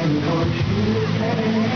Won't you stay?